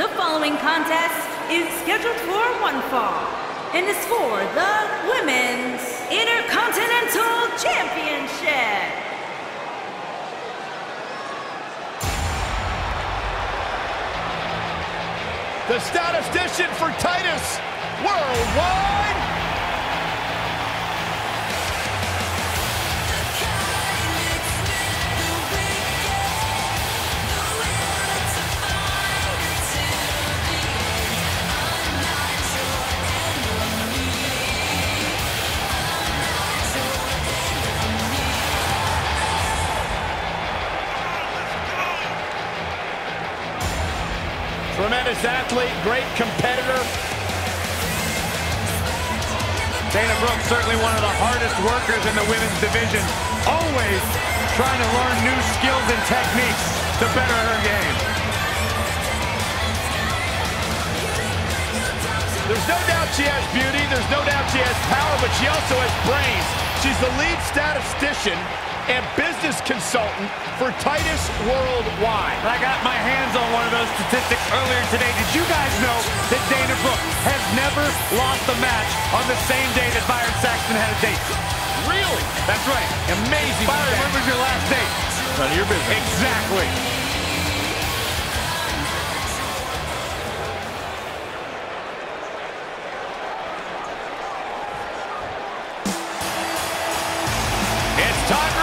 The following contest is scheduled for one fall and is for the Women's Intercontinental Championship. The statistician for Titus Worldwide. Tremendous athlete, great competitor. Dana Brooke, certainly one of the hardest workers in the women's division. Always trying to learn new skills and techniques to better her game. There's no doubt she has beauty, there's no doubt she has power, but she also has brains. She's the lead statistician and business consultant for Titus Worldwide. I got my hands on one of those statistics earlier today. Did you guys know that Dana Brooke has never lost a match on the same day that Byron Saxton had a date? Really? That's right. Amazing. Byron, when was your last date? None of your business. Exactly. It's time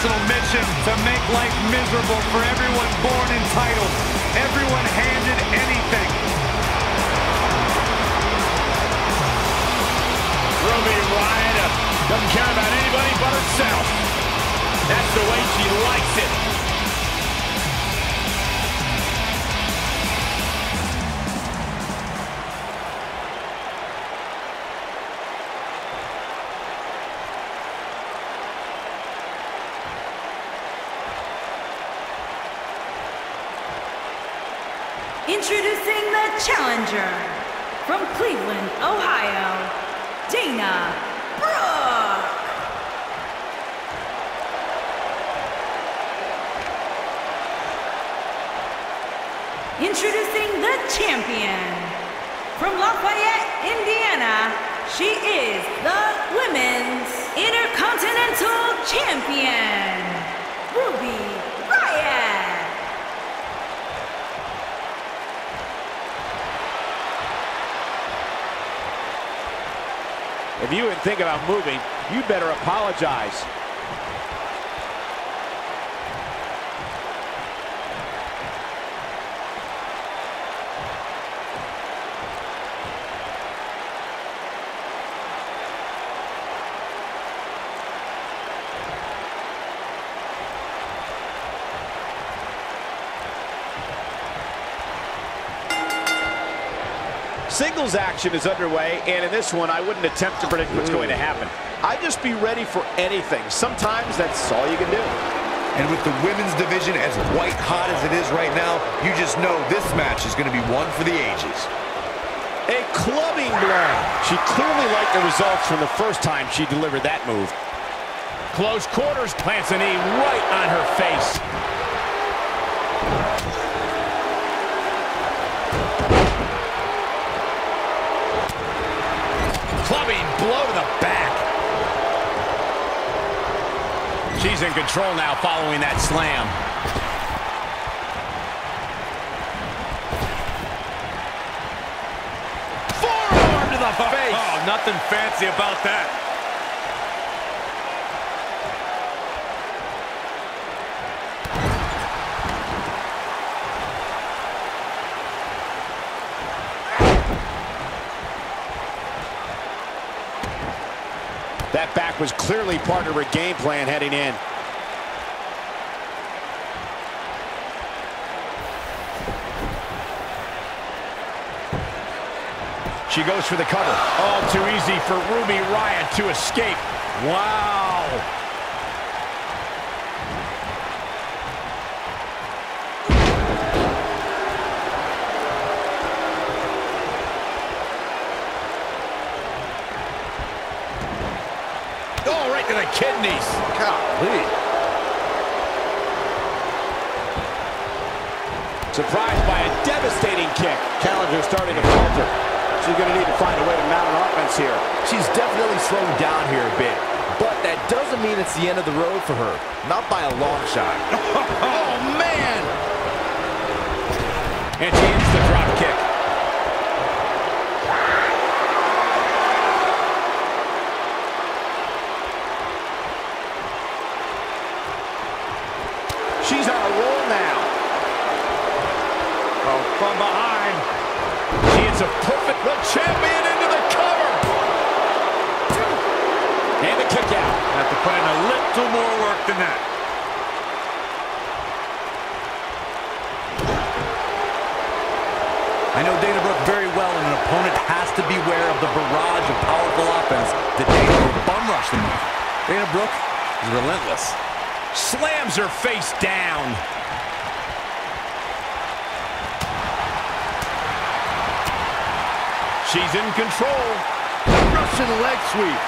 personal mission to make life miserable for everyone born entitled, everyone handed anything. Ruby uh, doesn't care about anybody but herself. That's the way she likes it. Introducing the challenger from Cleveland, Ohio, Dana Brooke. Introducing the champion from Lafayette, Indiana. She is the Women's Intercontinental Champion, Ruby Riott. If you didn't think about moving, you better apologize. Singles action is underway, and in this one, I wouldn't attempt to predict what's going to happen. I'd just be ready for anything. Sometimes that's all you can do. And with the women's division as white hot as it is right now, you just know this match is going to be one for the ages. A clubbing blow. She clearly liked the results from the first time she delivered that move. Close quarters, plants a knee right on her face. She's in control now following that slam. Forearm to the face. Oh, nothing fancy about that. That back was clearly part of her game plan heading in. She goes for the cover. All too easy for Ruby Riott to escape. Wow. Kidneys. Golly. Surprised by a devastating kick. Challenger starting to falter. She's going to need to find a way to mount an offense here. She's definitely slowing down here a bit. But that doesn't mean it's the end of the road for her. Not by a long shot. Oh, man. And she hits the drop kick. She's on a roll now. Oh, from behind. She hits a perfect, the champion into the cover. And the kick out. Have to put in a little more work than that. I know Dana Brooke very well, and an opponent has to beware of the barrage of powerful offense that Dana will bum rush them with. Dana Brooke is relentless. Slams her face down. She's in control. Russian leg sweep.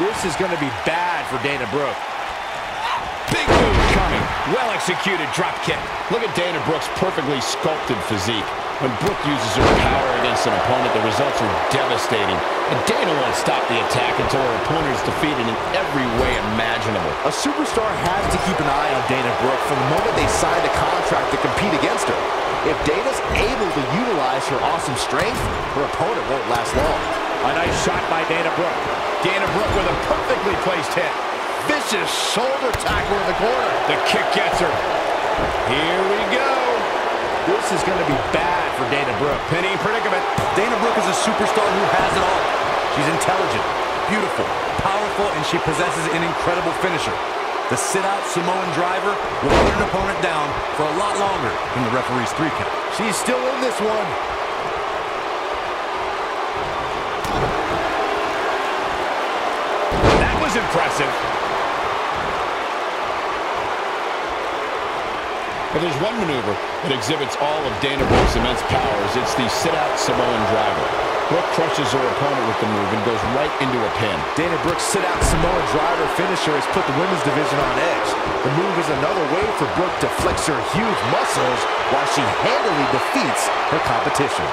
This is going to be bad for Dana Brooke. Big move coming. Well executed drop kick. Look at Dana Brooke's perfectly sculpted physique. When Brooke uses her power against an opponent, the results are devastating. And Dana won't stop the attack until her opponent is defeated in every way imaginable. A superstar has to keep an eye on Dana Brooke from the moment they sign a contract to compete against her. If Dana's able to utilize her awesome strength, her opponent won't last long. A nice shot by Dana Brooke. Dana Brooke with a perfectly placed hit. Vicious shoulder tackle in the corner. The kick gets her. Here we go. This is going to be bad for Dana Brooke. Penny predicament. Dana Brooke is a superstar who has it all. She's intelligent, beautiful, powerful, and she possesses an incredible finisher. The sit-out Samoan driver will put an opponent down for a lot longer than the referee's three count. She's still in this one. That was impressive. But there's one maneuver that exhibits all of Dana Brooke's immense powers. It's the sit-out Samoan driver. Brooke crushes her opponent with the move and goes right into a pin. Dana Brooke's sit-out Samoa driver finisher has put the women's division on edge. The move is another way for Brooke to flex her huge muscles while she handily defeats her competition.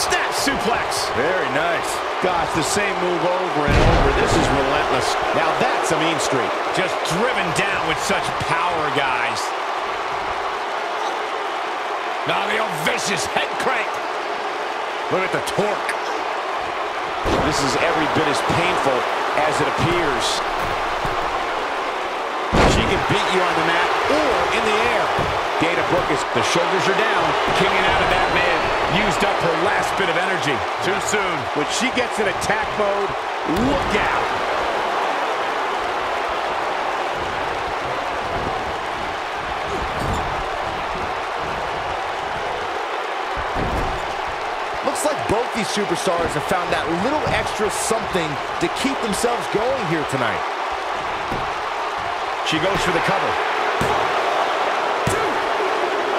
Snap suplex. Very nice. Gosh, the same move over and over. This is relentless. Now that's a mean streak. Just driven down with such power, guys. Now the old vicious head crank. Look at the torque. This is every bit as painful as it appears. She can beat you on the mat or in the air. Dana Brooke is, the shoulders are down, kicking out of that man. Used up her last bit of energy. Too soon. When she gets in attack mode, look out. Looks like both these superstars have found that little extra something to keep themselves going here tonight. She goes for the cover.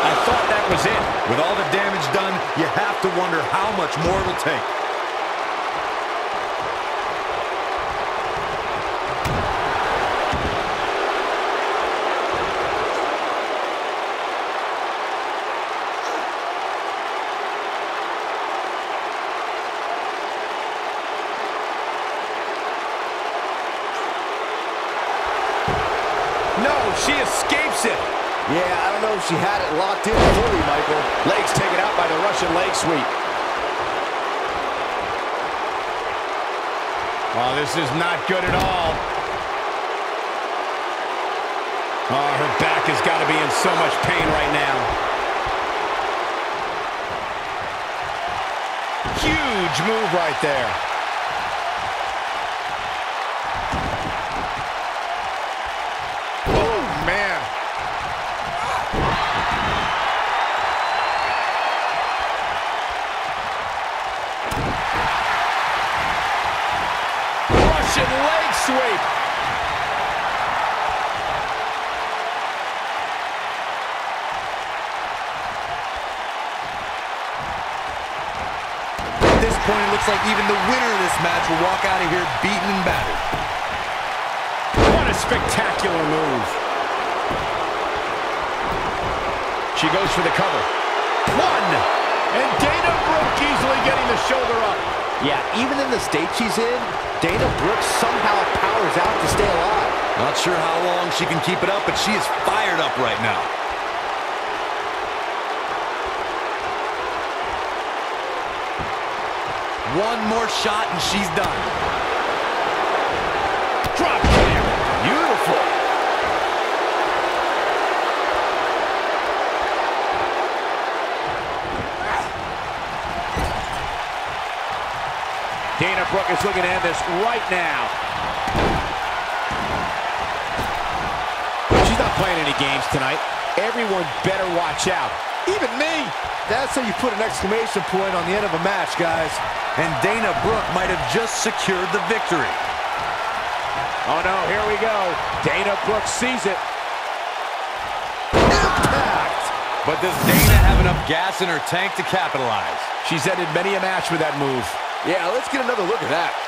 I thought that was it. With all the damage done, you have to wonder how much more it'll take. No, she escapes it. Yeah, I don't know if she had it locked in fully, Michael. Legs taken out by the Russian leg sweep. Oh, this is not good at all. Oh, her back has got to be in so much pain right now. Huge move right there. Point, it looks like even the winner of this match will walk out of here beaten and battered. What a spectacular move. She goes for the cover. One! And Dana Brooke easily getting the shoulder up. Yeah, even in the state she's in, Dana Brooks somehow powers out to stay alive. Not sure how long she can keep it up, but she is fired up right now. One more shot and she's done. Drop kick. Beautiful. Dana Brooke is looking to end this right now. She's not playing any games tonight. Everyone better watch out. Even me. That's how you put an exclamation point on the end of a match, guys. And Dana Brooke might have just secured the victory. Oh no, here we go. Dana Brooke sees it. Impact! But does Dana have enough gas in her tank to capitalize? She's ended many a match with that move. Yeah, let's get another look at that.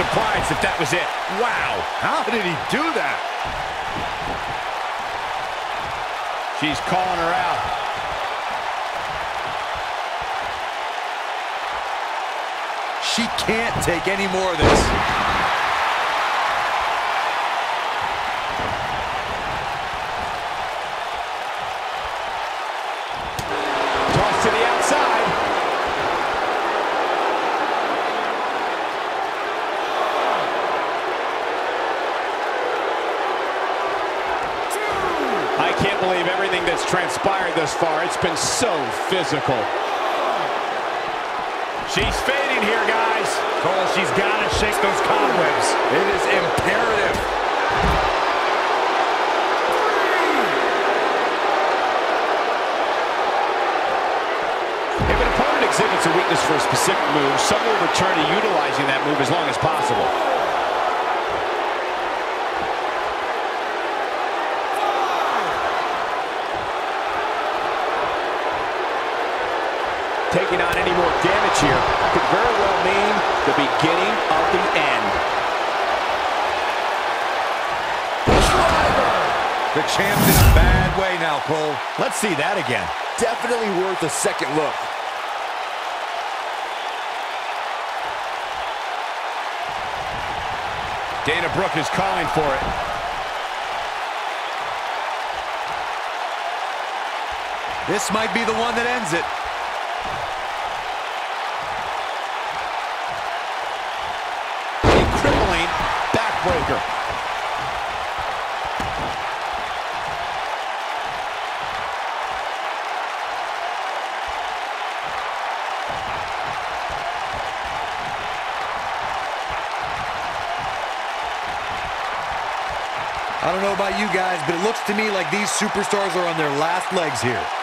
Surprised if that was it. Wow. How did he do that? She's calling her out. She can't take any more of this. Toss to the outside. I can't believe everything that's transpired thus far. It's been so physical. She's fading here, guys. Cole, she's got to shake those cobwebs. It is imperative. If an opponent exhibits a weakness for a specific move, some will return to utilizing that move as long as possible. Taking on any more damage here could very well mean the beginning of the end. The champ's in a bad way now, Cole. Let's see that again. Definitely worth a second look. Dana Brooke is calling for it. This might be the one that ends it. Backbreaker. I don't know about you guys, but it looks to me like these superstars are on their last legs here.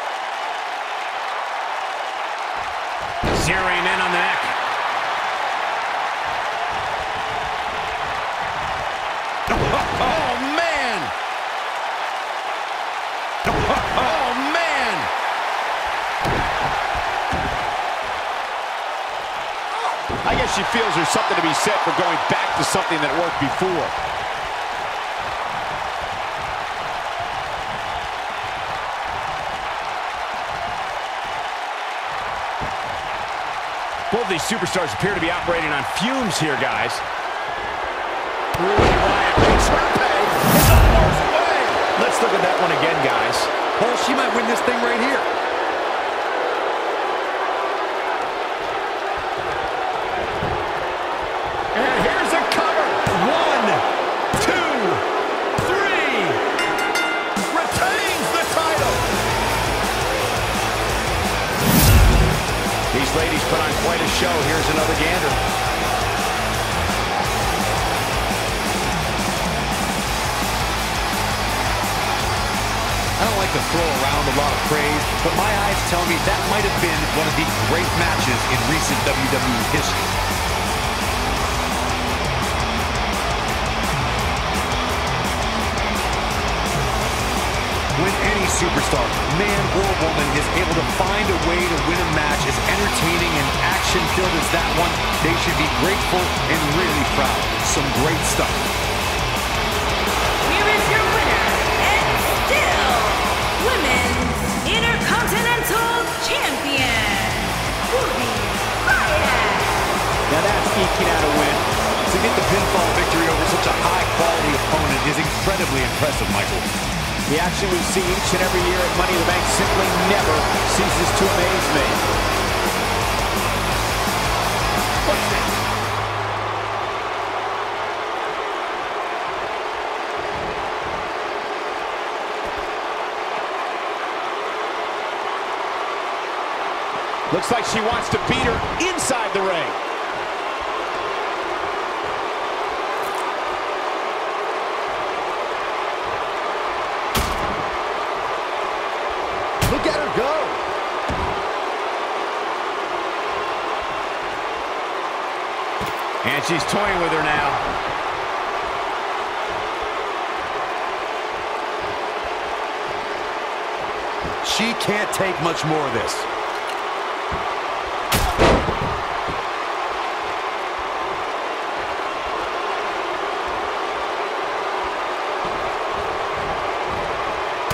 She feels there's something to be said for going back to something that worked before. Both these superstars appear to be operating on fumes here, guys. Let's look at that one again, guys. Cole, she might win this thing right here. Put on quite a show. Here's another gander. I don't like to throw around a lot of praise, but my eyes tell me that might have been one of the great matches in recent WWE history. Superstar, man or woman, is able to find a way to win a match as entertaining and action-filled as that one, they should be grateful and really proud. Some great stuff. The action we see each and every year at Money in the Bank simply never ceases to amaze me. Looks like she wants to beat her inside the ring. she's toying with her now. She can't take much more of this.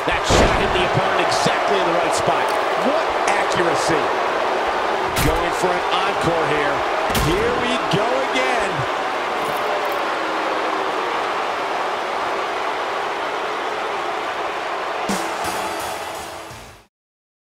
That shot hit the opponent exactly in the right spot. What accuracy. Going for an encore here. Here we go